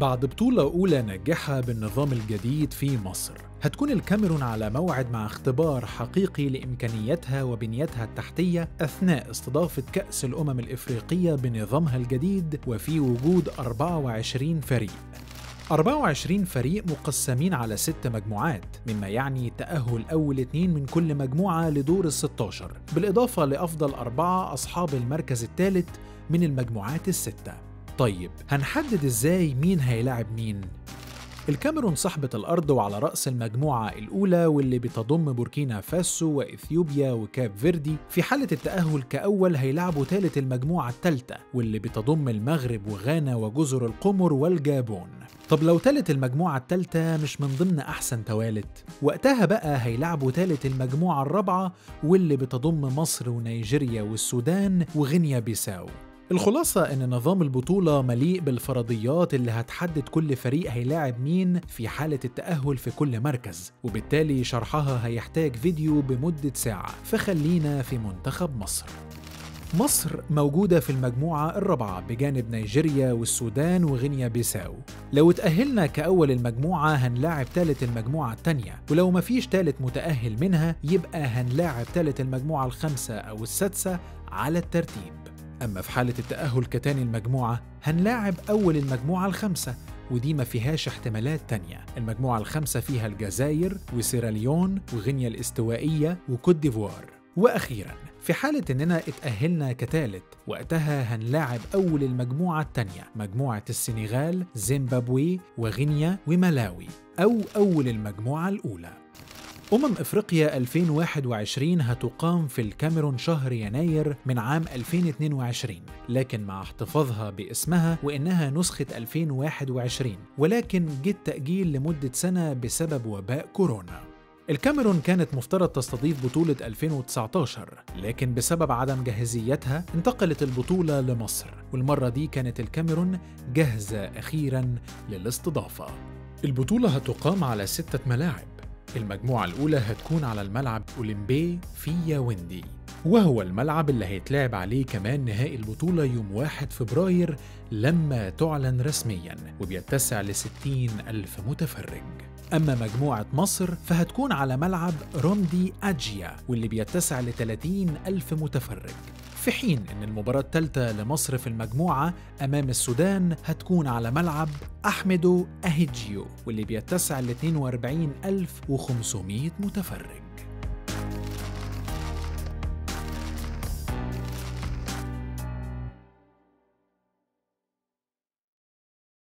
بعد بطولة أولى ناجحة بالنظام الجديد في مصر. هتكون الكاميرون على موعد مع اختبار حقيقي لإمكانياتها وبنيتها التحتية أثناء استضافة كأس الأمم الإفريقية بنظامها الجديد وفي وجود 24 فريق. 24 فريق مقسمين على ست مجموعات مما يعني تأهل أول اتنين من كل مجموعة لدور ال 16 بالإضافة لأفضل أربعة أصحاب المركز الثالث من المجموعات الستة. طيب هنحدد إزاي مين هيلاعب مين؟ الكاميرون صاحبة الأرض وعلى رأس المجموعة الأولى واللي بتضم بوركينا فاسو وإثيوبيا وكاب فيردي في حالة التأهل كأول هيلعبوا ثالث المجموعة الثالثة واللي بتضم المغرب وغانا وجزر القمر والجابون طب لو تالت المجموعة التالتة مش من ضمن أحسن توالت وقتها بقى هيلعبوا تالت المجموعة الرابعة واللي بتضم مصر ونيجيريا والسودان وغينيا بيساو الخلاصة إن نظام البطولة مليء بالفرضيات اللي هتحدد كل فريق هيلاعب مين في حالة التأهل في كل مركز وبالتالي شرحها هيحتاج فيديو بمدة ساعة فخلينا في منتخب مصر. مصر موجودة في المجموعة الرابعة بجانب نيجيريا والسودان وغينيا بيساو. لو اتأهلنا كأول المجموعة هنلاعب تالت المجموعة التانية ولو مفيش تالت متأهل منها يبقى هنلاعب تالت المجموعة الخامسة أو السادسة على الترتيب. أما في حالة التأهل كتاني المجموعة هنلاعب أول المجموعة الخمسة ودي ما فيهاش احتمالات تانية. المجموعة الخامسة فيها الجزائر وسيراليون وغينيا الاستوائية وكوت ديفوار. وأخيرا في حالة إننا اتأهلنا كتالت وقتها هنلاعب أول المجموعة التانية مجموعة السنغال زيمبابوي وغينيا وملاوي. أو أول المجموعة الأولى. أمم إفريقيا 2021 هتقام في الكاميرون شهر يناير من عام 2022 لكن مع احتفاظها باسمها وإنها نسخة 2021 ولكن جه التأجيل لمدة سنة بسبب وباء كورونا. الكاميرون كانت مفترض تستضيف بطولة 2019 لكن بسبب عدم جاهزيتها انتقلت البطولة لمصر والمرة دي كانت الكاميرون جاهزة أخيرا للاستضافة. البطولة هتقام على ستة ملاعب المجموعة الأولى هتكون على الملعب أولمبي في ياوندي وهو الملعب اللي هيتلعب عليه كمان نهائي البطولة يوم 1 فبراير لما تعلن رسميا وبيتسع ل 60 ألف متفرج. أما مجموعة مصر فهتكون على ملعب رومدي أجيا واللي بيتسع ل 30 ألف متفرج. في حين أن المباراة الثالثة لمصر في المجموعة أمام السودان هتكون على ملعب أحمدو أهيجيو واللي بيتسع ل 42 ألف و500 متفرج.